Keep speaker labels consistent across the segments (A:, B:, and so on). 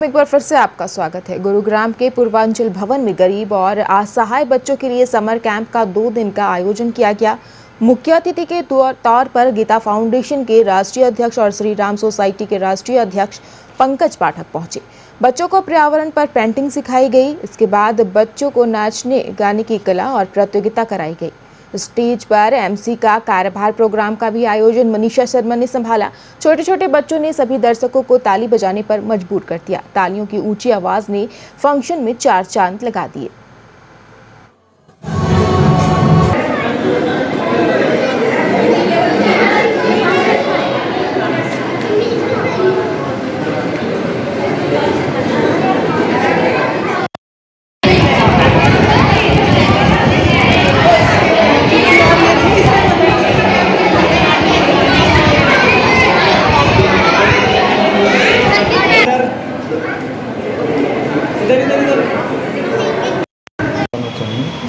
A: एक बार फिर से आपका स्वागत है। गुरुग्राम के पूर्वांचल भवन में गरीब और असहाय बच्चों के लिए समर कैंप का दो दिन का आयोजन किया गया। मुख्य अतिथि के तौर पर गीता फाउंडेशन के राष्ट्रीय अध्यक्ष और श्री राम सोसाइटी के राष्ट्रीय अध्यक्ष पंकज पाठक पहुँचे। बच्चों को पर्यावरण पर पेंटिंग सिखाई गई। इसके बाद बच्चों को नाचने, गाने की कला और प्रतियोगिता कराई गई। स्टेज पर एमसी का कार्यभार प्रोग्राम का भी आयोजन मनीषा शर्मा ने संभाला। छोटे छोटे बच्चों ने सभी दर्शकों को ताली बजाने पर मजबूर कर दिया। तालियों की ऊँची आवाज़ ने फ़ंक्शन में चार चाँद लगा दिए।
B: इधर इधर इधर।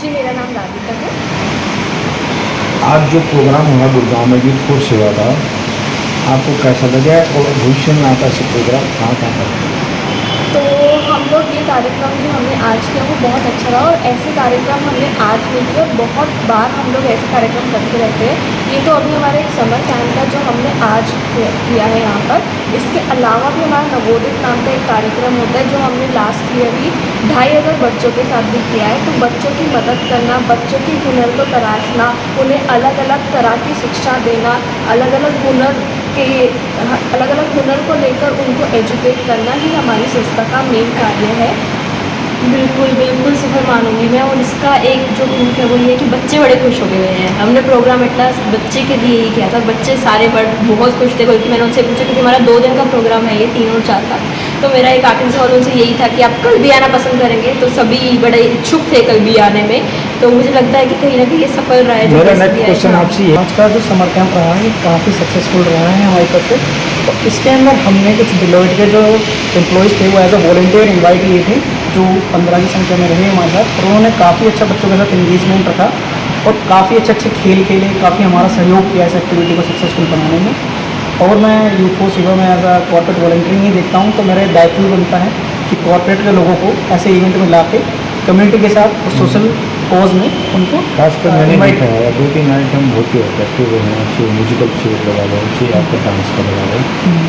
A: जी मेरा नाम राधिका है।
C: आज जो प्रोग्राम हुआ गुड़गांव में भी फोर्स सेवा का आपको कैसा लगे? और भविष्य में आता से प्रोग्राम कहाँ कहाँ
D: कार्यक्रम जो हमने आज किया वो बहुत अच्छा रहा और ऐसे कार्यक्रम हमने आज नहीं और बहुत बार हम लोग ऐसे कार्यक्रम करते रहते हैं। ये तो अभी हमारे एक समर कैंप था जो हमने आज किया है यहाँ पर। इसके अलावा भी हमारा नवोदित नाम का एक कार्यक्रम होता है जो हमने लास्ट ईयर ही ढाई हज़ार बच्चों के साथ भी किया है। तो बच्चों की मदद करना, बच्चों की हुनर को तराशना उन्हें अलग अलग तरह की शिक्षा देना अलग अलग हुनर के अलग अलग हुनर को लेकर उनको एजुकेट करना ही हमारी संस्था का मेन कार्य है।
E: बिल्कुल बिल्कुल सफ़र मानूँगी मैं और इसका एक जो प्रूफ है वो ये है कि बच्चे बड़े खुश हो गए हैं। हमने प्रोग्राम एटलास बच्चे के लिए ही किया था, बच्चे सारे बड़ बहुत खुश थे, बल्कि मैंने उनसे पूछा क्योंकि हमारा दो दिन का प्रोग्राम है, ये तीन और चार का। तो मेरा एक आखिरी सवाल उनसे यही था कि आप कल भी आना पसंद करेंगे? तो सभी बड़े इच्छुक थे कल भी आने में। तो मुझे लगता है कि कहीं ना कहीं ये सफल रहा है
C: मेरा नेक्स्ट क्वेश्चन आपसे ये
B: आज का जो समर कैंप रहा है काफ़ी सक्सेसफुल रहा है हमारी तरफ़ से। तो इसके अंदर हमने कुछ डिलोइट के जो एम्प्लॉयज़ थे वो एज अ वॉल्टियर इन्वाइट किए थे जो पंद्रह की संख्या में रहे हमारे साथ। और उन्होंने काफ़ी अच्छा बच्चों के साथ इंगेजमेंट रखा और काफ़ी अच्छे अच्छे खेल खेले काफ़ी हमारा सहयोग किया इस एक्टिविटी को सक्सेसफुल बनाने में। और मैं यूथ फॉर सेवा में एज अ कॉर्पोरेट वॉल्टियरिंग ही देखता हूँ तो मेरा दायित्व बनता है कि कॉर्पोरेट के लोगों को ऐसे इवेंट में ला के कम्युनिटी के साथ और सोशल कॉज में उनको
C: खासकर मैंने देखा है दो तीन आइटम होते हैं एक्टिव हैं अच्छे म्यूजिकल चेयर लगा लो अच्छे आपका डांस का लगा लो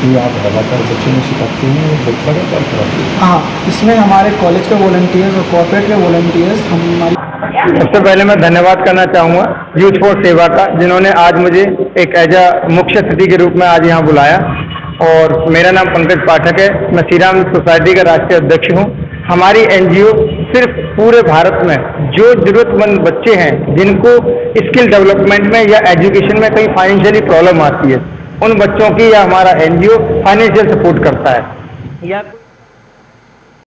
C: ये आप लगातार बच्चों में सिखाते हैं कराते हैं।
B: हाँ इसमें हमारे कॉलेज के वॉल्टियर्स और कॉर्पोरेट के वॉल्टियर्स हमारी
F: सबसे पहले मैं धन्यवाद करना चाहूँगा यूथ फॉर सेवा का जिन्होंने आज मुझे एक एज अ मुख्य अतिथि के रूप में आज यहाँ बुलाया। और मेरा नाम पंकज पाठक है मैं श्री राम सोसाइटी का राष्ट्रीय अध्यक्ष हूँ। हमारी एनजीओ सिर्फ़ पूरे भारत में जो जरूरतमंद बच्चे हैं, जिनको स्किल डेवलपमेंट में या एजुकेशन में कहीं फाइनेंशियली प्रॉब्लम आती है, उन बच्चों की या हमारा एनजीओ फाइनेंशियल सपोर्ट करता है। या